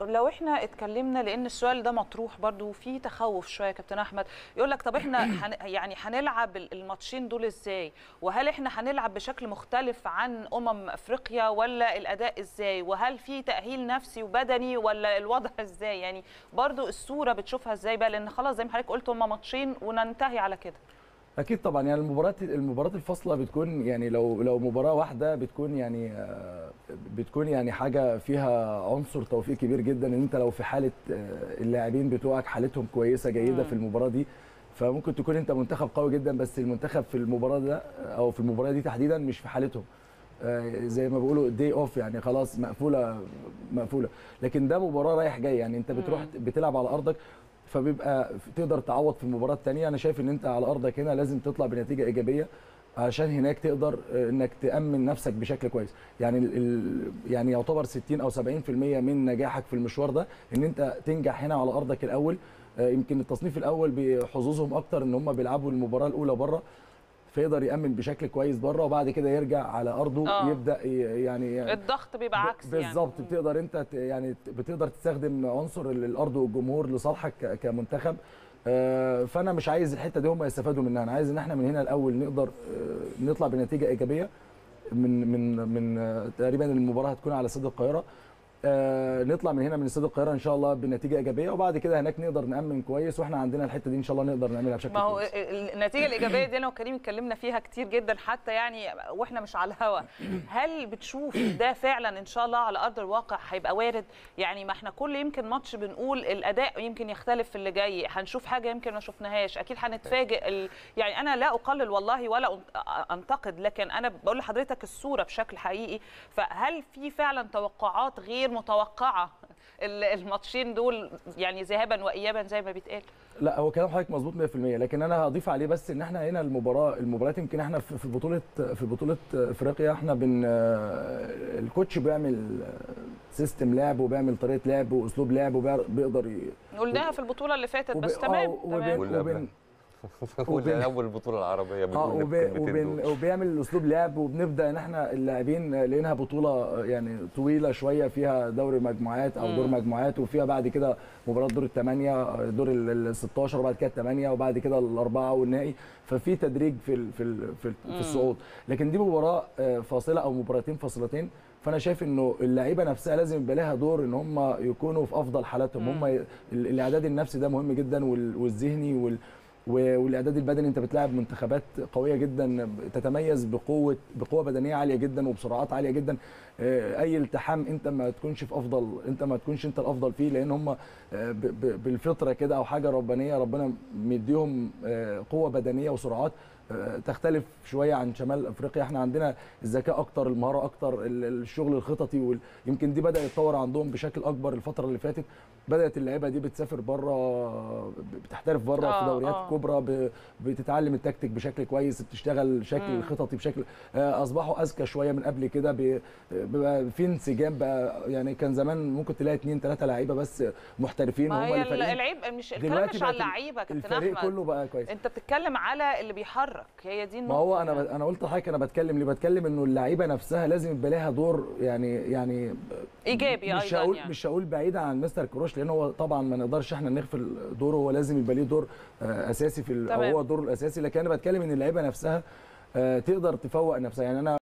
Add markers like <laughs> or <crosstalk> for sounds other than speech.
لو إحنا اتكلمنا لأن السؤال ده مطروح برضو في تخوف شوية يا كابتن أحمد. يقول لك طب إحنا <clears throat> هن يعني هنلعب الماتشين دول إزاي؟ وهل إحنا هنلعب بشكل مختلف عن أمم أفريقيا ولا الأداء إزاي؟ وهل في تأهيل نفسي وبدني ولا الوضع <laughs> إزاي؟ يعني برضو الصورة بتشوفها إزاي بقى؟ لأن خلاص زي ما حضرتك قلت هم ماتشين وننتهي على كده. أكيد طبعا يعني المباريات المباريات الفاصلة بتكون يعني لو لو مباراة واحدة بتكون يعني آه، بتكون يعني حاجة فيها عنصر توفيق كبير جدا إن أنت لو في حالة آه، اللاعبين بتوعك حالتهم كويسة جيدة. في المباراة دي فممكن تكون أنت منتخب قوي جدا بس المنتخب في المباراة ده أو في المباراة دي تحديدا مش في حالتهم. آه، زي ما بيقولوا دي اوف يعني خلاص مقفولة مقفولة. لكن ده مباراة رايح جاي يعني أنت بتروح بتلعب على أرضك فبيبقى تقدر تعوض في المباراه الثانية أنا شايف إن أنت على أرضك هنا لازم تطلع بنتيجة إيجابية عشان هناك تقدر إنك تأمن نفسك بشكل كويس. يعني ال يعني يعتبر 60 أو 70% من نجاحك في المشوار ده إن أنت تنجح هنا على أرضك الأول. آه، يمكن التصنيف الأول بحظوظهم أكتر إن هم بيلعبوا المباراة الأولى بره. فيقدر يأمن بشكل كويس بره وبعد كده يرجع على أرضه آه. يبدأ يعني الضغط بيبقى ب- عكسي يعني. بالظبط بتقدر أنت يعني بتقدر تستخدم عنصر ال- الأرض والجمهور لصالحك كمنتخب. آه، فأنا مش عايز الحتة دي هم يستفادوا منها. أنا عايز إن إحنا من هنا الأول نقدر آه، نطلع بنتيجة إيجابية من من من آه، تقريبا المباراة هتكون على استاد القاهرة. آه، نطلع من هنا من استاد القاهرة إن شاء الله بنتيجة إيجابية وبعد كده هناك نقدر نأمن كويس وإحنا عندنا الحتة دي إن شاء الله نقدر نعملها بشكل ما هو كويس. النتيجة الإيجابية دي أنا وكريم اتكلمنا فيها كتير جدا حتى يعني وإحنا مش على الهوا. هل بتشوف ده فعلا إن شاء الله على أرض الواقع هيبقى وارد؟ يعني ما إحنا كل يمكن ماتش بنقول الأداء يمكن يختلف في اللي جاي هنشوف حاجة يمكن ما شفناهاش أكيد هنتفاجئ ال... يعني أنا لا أقلل والله ولا أنتقد لكن أنا بقول لحضرتك الصورة بشكل حقيقي فهل في فعلا توقعات غير متوقعة. ال- الماتشين دول يعني ذهابا وايابا زي ما بيتقال. لا هو كلام حضرتك مظبوط 100% لكن أنا هضيف عليه بس إن إحنا هنا المباراه المباريات يمكن إحنا في في بطوله في بطولة إفريقيا إحنا بن الكوتش بيعمل سيستم لعب وبيعمل طريقة لعب وأسلوب لعب وبيقدر ي... قلناها في البطولة اللي فاتت بس وب- تمام. آه، تمام. <laughs> ولا اول البطولة العربية آه بنقول وب- الكلمتين وبين. وبيعمل أسلوب لعب وبنبدأ إن إحنا اللاعبين لقيناها بطولة يعني طويلة شوية فيها دوري مجموعات أو دور. مجموعات وفيها بعد كده مباراة دور الثمانيه دور ال 16 وبعد كده الثمانيه وبعد كده الأربعة والنهائي ففي تدريج في ال- في ال- في. في الصعود لكن دي مباراة آه، فاصلة أو مباراتين فاصلتين فأنا شايف إنه اللعيبة نفسها لازم يبقى لها دور إن هم يكونوا في أفضل حالاتهم. هم الإعداد النفسي ده مهم جدا وال- والذهني وال والإعداد البدني. أنت بتلاعب منتخبات قوية جدا تتميز بقوة بقوة بدنية عالية جدا وبسرعات عالية جدا. آه، أي التحام أنت ما تكونش في أفضل أنت ما تكونش أنت الأفضل فيه لأن هم آه، بالفطرة كده أو حاجة ربانية ربنا مديهم آه، قوة بدنية وسرعات. تختلف شوية عن شمال أفريقيا إحنا عندنا الذكاء أكتر المهارة أكتر ال- الشغل الخططي يمكن دي بدا يتطور عندهم بشكل أكبر الفترة اللي فاتت بدأت اللعيبة دي بتسافر بره بتحترف بره آه، في دوريات آه. كبرى بتتعلم التكتيك بشكل كويس بتشتغل شكل مم. خططي بشكل آه، أصبحوا أذكى شوية من قبل كده بيبقى في انسجام بقى يعني كان زمان ممكن تلاقي اثنين ثلاثة لعيبة بس محترفين اللي فارقين. العيب مش الكلام مش على اللعيبة كابتن الفريق أحمد كله بقى كويس أنت بتتكلم على اللي بيحرك هي دي ما هو أنا يعني. أنا قلت لحضرتك أنا بتكلم ليه بتكلم إنه اللعيبة نفسها لازم يبقى لها دور يعني يعني إيجابي مش أيضا هقول يعني. مش هقول بعيدا عن مستر كروش لأن هو طبعا ما نقدرش إحنا نغفل دوره هو لازم يبقى ليه دور آه، أساسي في ال- أو. هو الدور الأساسي لكن أنا بتكلم إن اللعيبة نفسها آه، تقدر تفوق نفسها يعني أنا